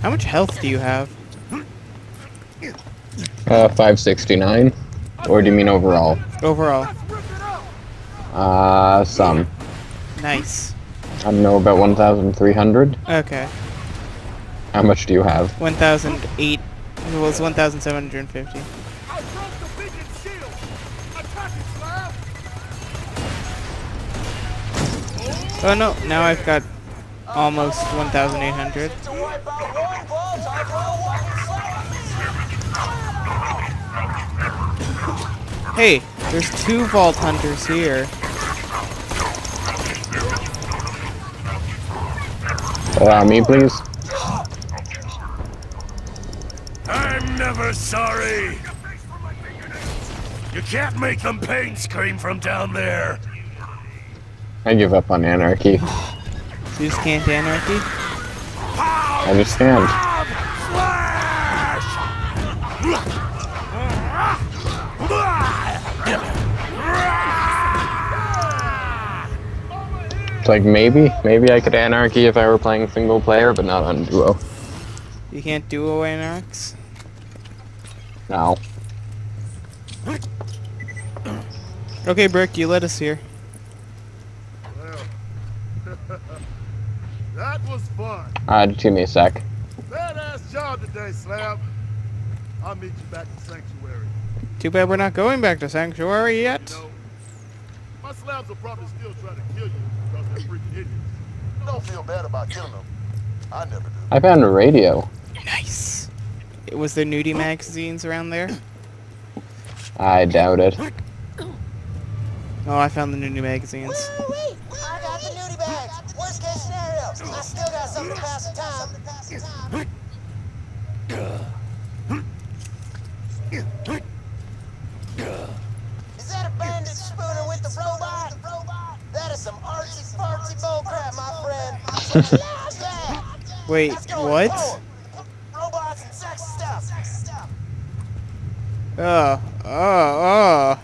How much health do you have? Uh, 569. Or do you mean overall? Overall. Uh, some. Nice. I don't know, about 1,300. Okay. How much do you have? 1,008. Well, it's 1,750. Oh no, now I've got almost 1,800. Hey, there's two Vault Hunters here. Allow me, please. I'm never sorry. You can't make them pain scream from down there. I give up on anarchy. You just can't anarchy? I understand. It's like maybe, maybe I could anarchy if I were playing single player, but not on duo. You can't duo anarchs? No. Okay, Brick, you let us here. That was fun. Just give me a sec. Badass job today, Slab. I'll meet you back in Sanctuary. Too bad we're not going back to Sanctuary yet. You know, my slabs will probably still try to kill you because they're freaking idiots. Don't feel bad about killing them. I never do. I found a radio. Nice. Was there nudie magazines around there? I doubt it. Oh, I found the nudie magazines. I got the nudie bags. Worst case scenario, I still got something to pass the time. Is that a bandit spooner with the robot? That is some artsy fartsy bullcrap, my friend. Wait, Let's what? Oh, oh, oh.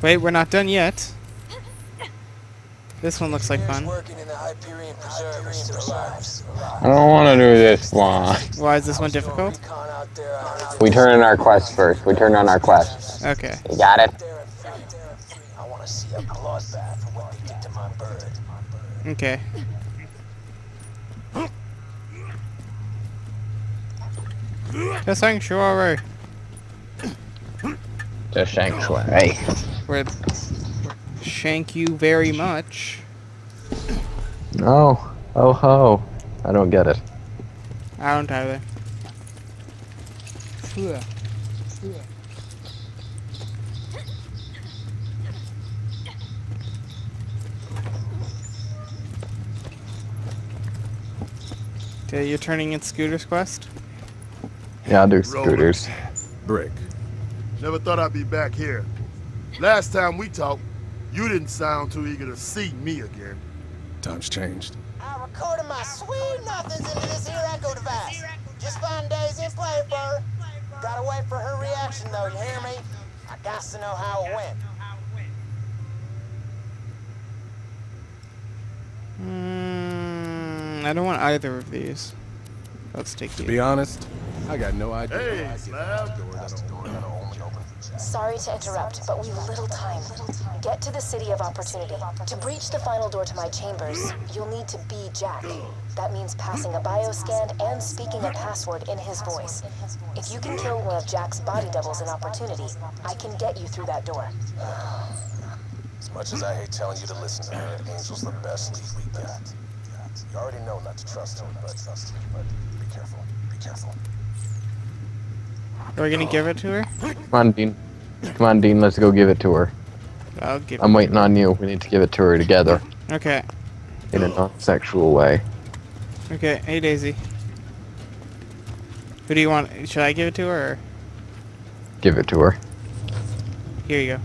Wait, we're not done yet. This one looks like fun. Working in the Hyperion Preserve are still alive. I don't want to do this one. Why is this one difficult? Recon out there, I We turn in our quest first. We turn on our quest. Okay. You got it? I want to see a bloodbath for what they did to my bird. Okay. The sanctuary. The sanctuary. Where shank you very much. Oh, oh ho. I don't get it. I don't either. Ugh. Okay, you're turning in Scooter's Quest? Yeah, I'll do scooters. Brick. Never thought I'd be back here. Last time we talked, you didn't sound too eager to see me again. Times changed. I recorded my sweet nothings into this here echo device. Just find Daisy and play for her. Gotta wait for her reaction though, you hear me? I got to know how it went. Mm, I don't want either of these. Let's take To you. be honest, I got no idea. Hey, Sorry to interrupt, but we've little time. Get to the City of Opportunity. To breach the final door to my chambers, you'll need to be Jack. That means passing a bioscan and speaking a password in his voice. If you can kill one of Jack's body doubles in Opportunity, I can get you through that door. As much as I hate telling you to listen to her, Angel's the best lead we got. You already know not to trust but, but be careful. Be careful. Are we gonna give it to her? Come on, Dean. Come on, Dean. Let's go give it to her. I'll give. I'm waiting on you. We need to give it to her together Okay. in a non-sexual way. Okay. Hey Daisy. Who do you want? Should I give it to her? Or? Give it to her. Here you go.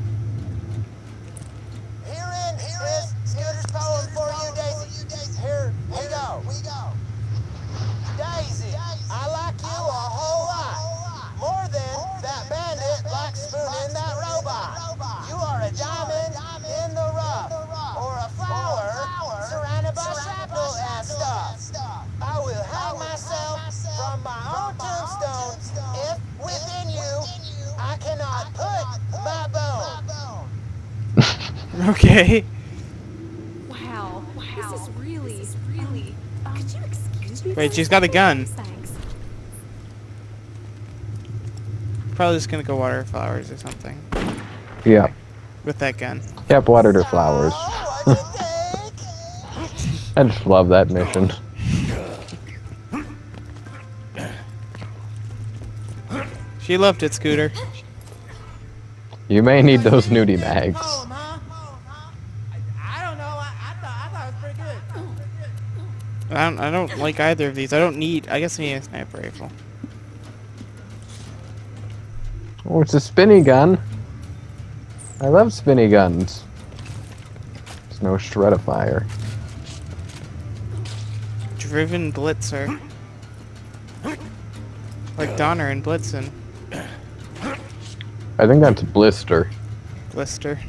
Okay. Wow. wow. This is really, um, really. Could you excuse me? Wait, she's got a gun. Thanks. Probably just gonna go water her flowers or something Yeah. with that gun. Yep, watered her flowers. Oh, what'd you think? I just love that mission. She loved it, Scooter. You may need those nudie mags. Poem, huh? I, I don't know. I, I thought I thought it was pretty good. I don't. I don't like either of these. I don't need. I guess I need a sniper rifle. Oh, it's a spinny gun. I love spinny guns. There's no shredifier. Driven Blitzer. Like Donner and Blitzen. I think that's Blister. Blister.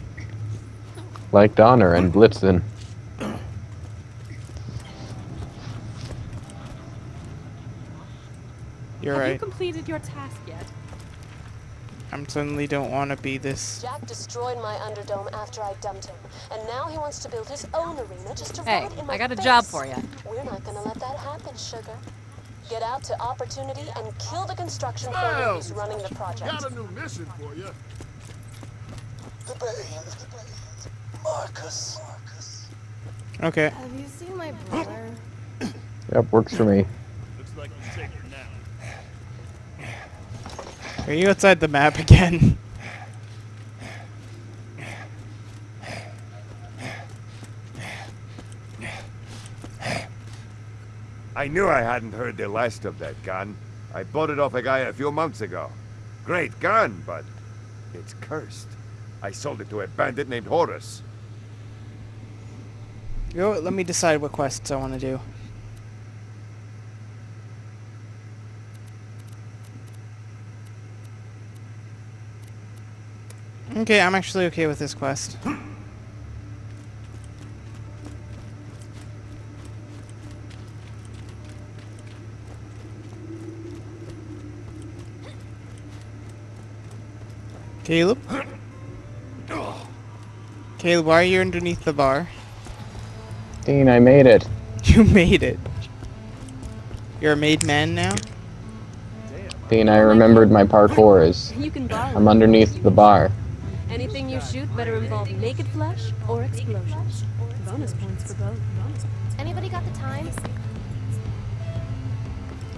Like Donner and Blitzen. You're Have you completed your task yet? I suddenly don't want to be this. Jack destroyed my Underdome after I dumped him, and now he wants to build his own arena just to Hey, in my I got a face. job for you. We're not gonna let that happen, sugar. Get out to Opportunity and kill the construction firm Miles, who's running the project. Got a new mission for you. The Bane. Marcus. Okay. Have you seen my brother? Yep, works for me. Looks like he's safer now. Are you outside the map again? I knew I hadn't heard the last of that gun. I bought it off a guy a few months ago. Great gun, but it's cursed. I sold it to a bandit named Horus. You know what, let me decide what quests I want to do. Okay, I'm actually okay with this quest. Caleb? Caleb, why are you underneath the bar? Dean, I made it. You made it. You're a made man now? Dean, I remembered my parkour is. You can borrow. I'm underneath the bar. Anything you shoot better involve naked flesh or explosions. Bonus points for both. Anybody got the time?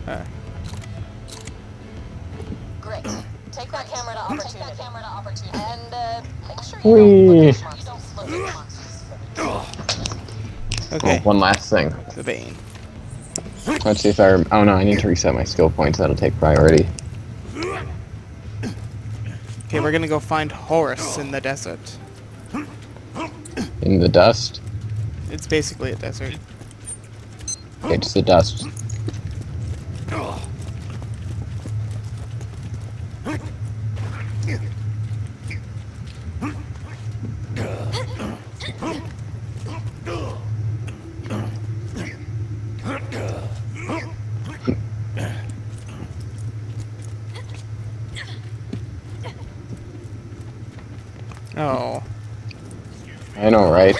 Uh, Great. Take that camera to opportunity. Take that camera to opportunity. And uh, make sure you don't slow down. okay, Oh, one last thing. the Bane. Let's see if I. Rem- oh no, I need to reset my skill points. That'll take priority. Okay, we're gonna go find Horus in the desert. In the dust. It's basically a desert. It's the dust. Oh. I know, right?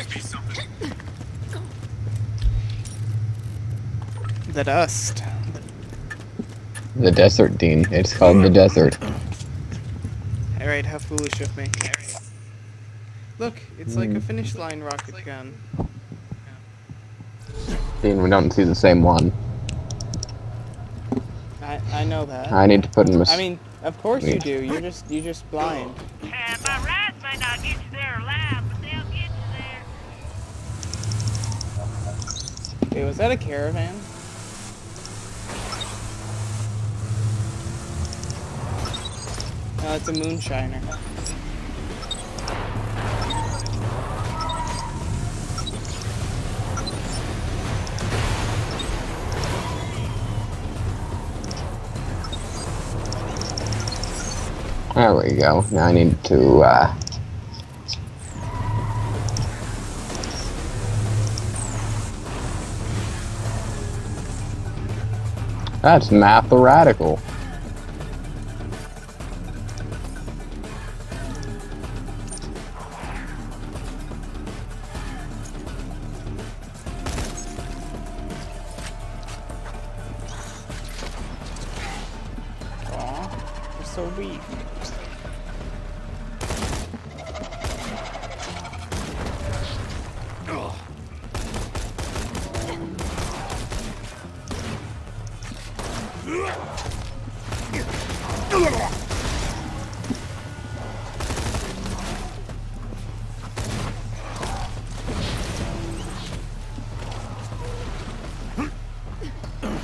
The dust. The desert, Dean. It's called the desert. Alright, how foolish of me. Look, it's like Hmm. a finish line rocket gun. Dean, we don't see the same one. I I know that. I need to put in my. I mean, of course you do. You're just you're just blind. Embarrassment! may not get you there alive, but they'll get you there. Wait, was that a caravan? No, it's a moonshiner. There we go. Now I need to, uh... That's Math the Radical.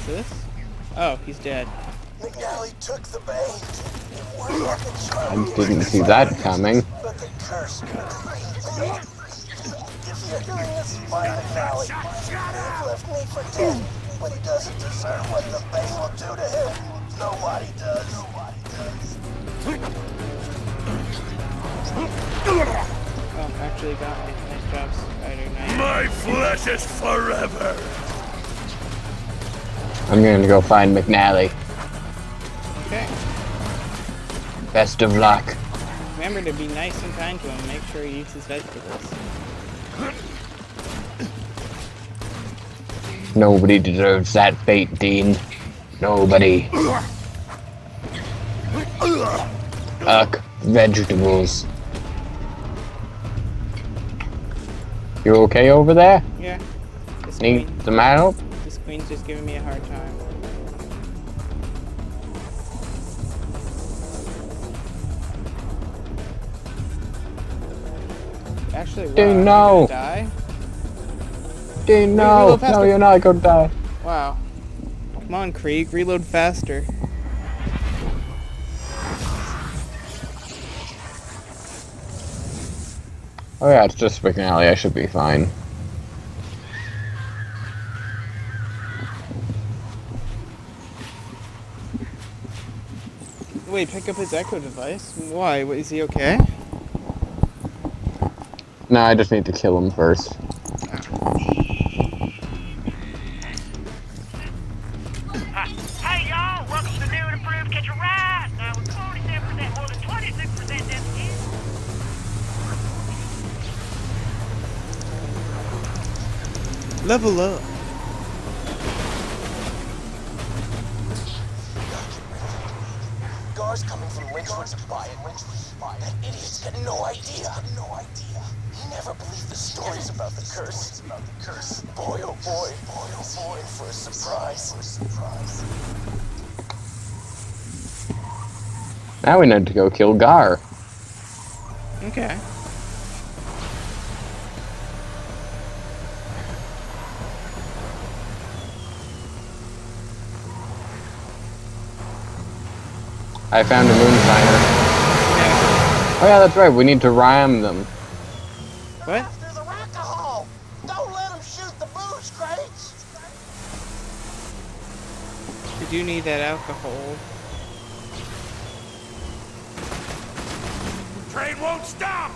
This? Oh, he's dead. McNally took the bait. It worked like a I charm. didn't see that coming. But the curse If you're doing this by McNally, you've left me for dead. But he doesn't deserve what the bait will do to him. Nobody does. Nobody does. Oh, actually got me. Nice job, Spider Knight. My flesh is forever. I'm gonna go find McNally. Okay. Best of luck. Remember to be nice and kind to him. Make sure he eats his vegetables. Nobody deserves that fate, Dean. Nobody. Uck, vegetables. You okay over there? Yeah. Need some help? Queen's just giving me a hard time. Actually, wow, Dude, no. Die? Wait, no! No, you're not gonna die. Wow. Come on, Krieg, reload faster. Oh yeah, it's just McNally. I should be fine. Wait, pick up his echo device. Why? What, is he okay? No, I just need to kill him first. Level y'all, Guards coming from Lynchwood to buy it. That idiot's got no idea. No idea. He never believed the stories about the curse. About the curse. Boy, oh boy, boy, oh boy, for a surprise. For a surprise. Now we need to go kill Gar. Okay. I found a moonshiner. Yeah. Oh yeah, that's right. We need to ram them. What? After the alcohol! Don't let them shoot the booze! We do need that alcohol. Train won't stop.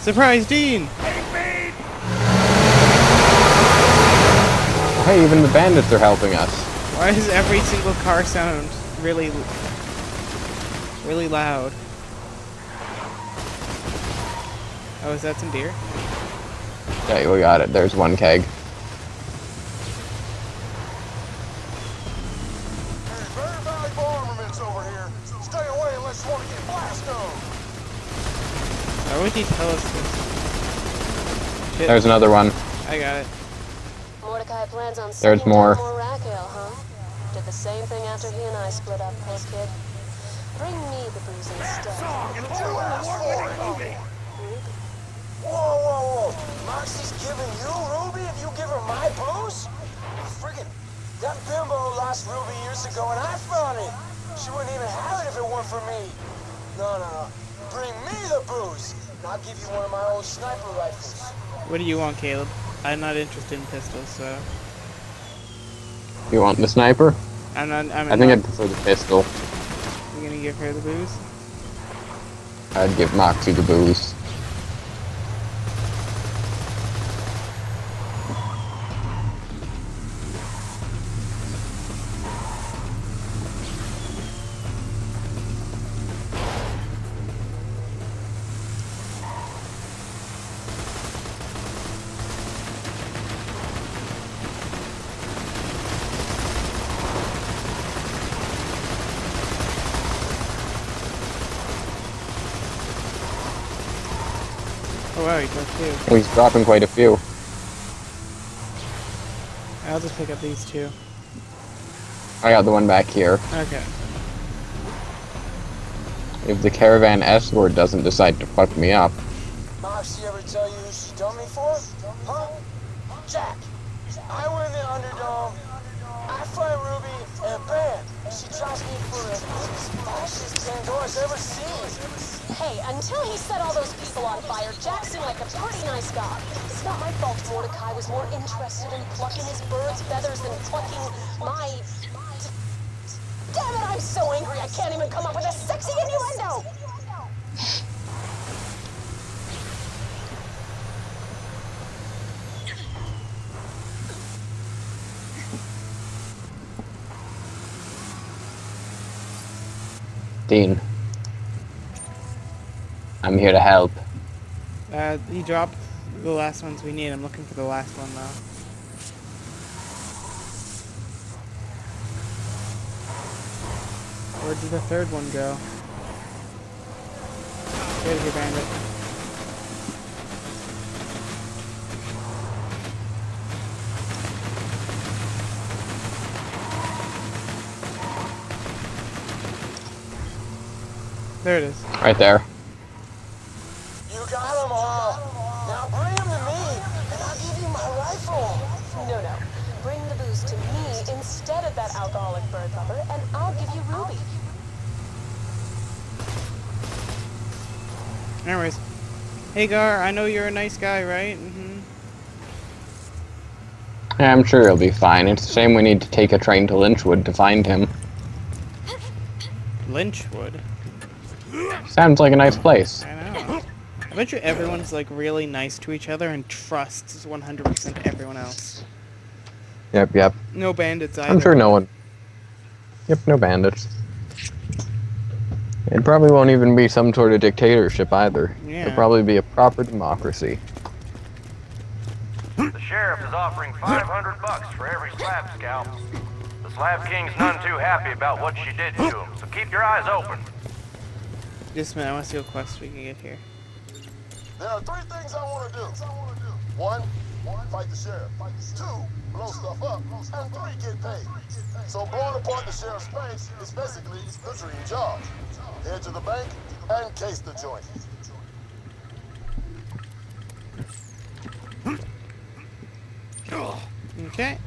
Surprise, Dean! Hey, even the bandits are helping us. Why does every single car sound really, really loud? Oh, is that some beer? Yeah, we got it. There's one keg. There's very valuable armaments over here. Stay away unless you want to get blasted on. Why would he tell us this? Hit. There's another one. I got it. Mordecai plans on There's more. down more rakk ale, huh? Did the same thing after he and I split up, huh, kid? Bring me the booze instead. Rubi. Hmm? Whoa, whoa, whoa. Moxxi's giving you Rubi if you give her my booze? Friggin', that bimbo lost Rubi years ago and I found it. She wouldn't even have it if it weren't for me. No, no, no. Bring me the booze. And I'll give you one of my old sniper rifles. What do you want, Caleb? I'm not interested in pistols, so You want the sniper? I'm not. I'm I think not, I'd prefer the pistol. I'm gonna give her the booze. I'd give Moxxi the booze. Got two. Oh, he's dropping quite a few. I'll just pick up these two. I got the one back here. Okay. If the caravan escort doesn't decide to fuck me up, Moxxi ever tell you who she done me for? Huh? Jack. I win the Underdome. I fight Ruby, and bam, she drops me for the biggest fascist Pandora's ever seen. Hey, until he set all those people on fire, Jack seemed like a pretty nice guy. It's not my fault Mordecai was more interested in plucking his bird's feathers than plucking my... Damn it, I'm so angry I can't even come up with a sexy innuendo! Dean. I'm here to help. Uh, he dropped the last ones we need. I'm looking for the last one now. Where did the third one go? There's your bandit. There it is. Right there. You got him, huh? Now bring him to me, and I'll give you my rifle. No, no. Bring the booze to me instead of that alcoholic bird lover, and I'll give you Rubi. Anyways. Hey Gar, I know you're a nice guy, right? Mm-hmm. Yeah, I'm sure he'll be fine. It's a shame we need to take a train to Lynchwood to find him. Lynchwood. Sounds like a nice place. I know. I bet you everyone's like really nice to each other and trusts 100% everyone else. Yep, yep. No bandits either. I'm sure no one. Yep, no bandits. It probably won't even be some sort of dictatorship either. Yeah. It'll probably be a proper democracy. The sheriff is offering 500 bucks for every slab scalp. The slab king's none too happy about what she did to him, so keep your eyes open. Just a minute, I want to see what quest we can get here. There are three things I want to do. One, fight the sheriff. Two, blow stuff up. And three, get paid. So blowing apart the sheriff's face is basically the dream job. Head to the bank and case the joint. Okay.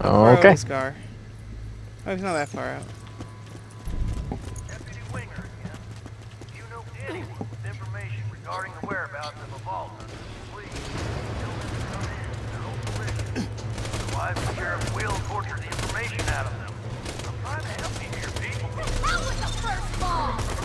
How Okay. is Gar? Oh, he's not that far out. Regarding the whereabouts of a vault. They're open with Otherwise, the sheriff will torture the information out of them. I'm trying to help you here, people. That was the first ball!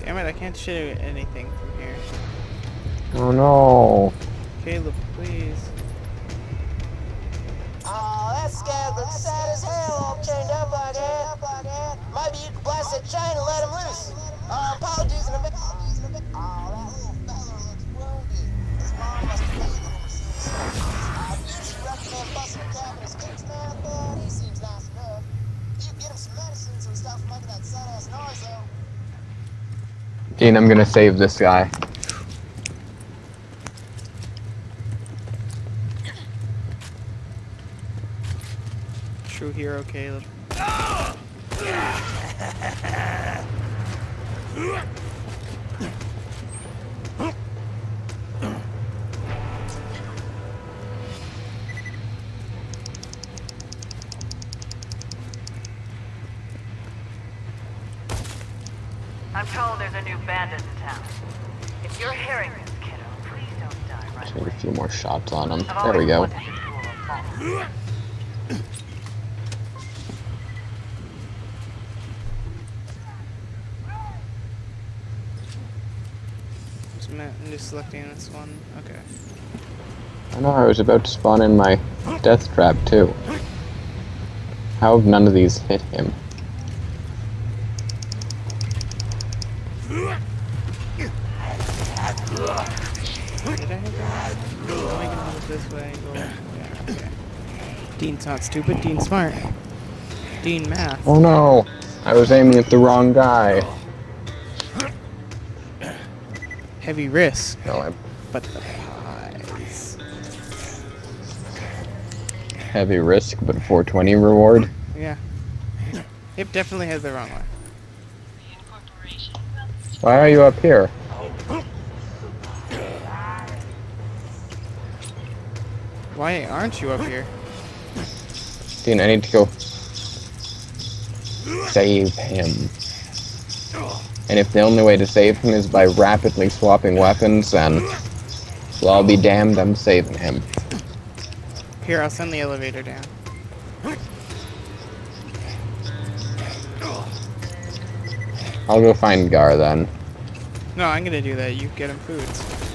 Damn it, I can't shoot anything from here. Oh no. Caleb, please. Oh, that scab looks sad as hell, all chained up like that. Maybe you could blast that chain and let him loose. Uh, apologies and apologies. Oh, Dean, I'm gonna save this guy. True hero, Caleb. on him. There we go. wanted to duel a boss. Just, I'm just selecting this one. Okay. I know I was about to spawn in my death trap too. How have none of these hit him? Dean's not stupid, Dean's smart. Dean math. Oh no! I was aiming at the wrong guy. Heavy risk, No, I but the pies. heavy risk, but 420 reward. Yeah. Yep, definitely has the wrong one. Why are you up here? Why aren't you up here? Dean, I need to go save him. And if the only way to save him is by rapidly swapping weapons, then well, I'll be damned, I'm saving him. Here, I'll send the elevator down. I'll go find Gar then. No, I'm gonna do that. You get him foods.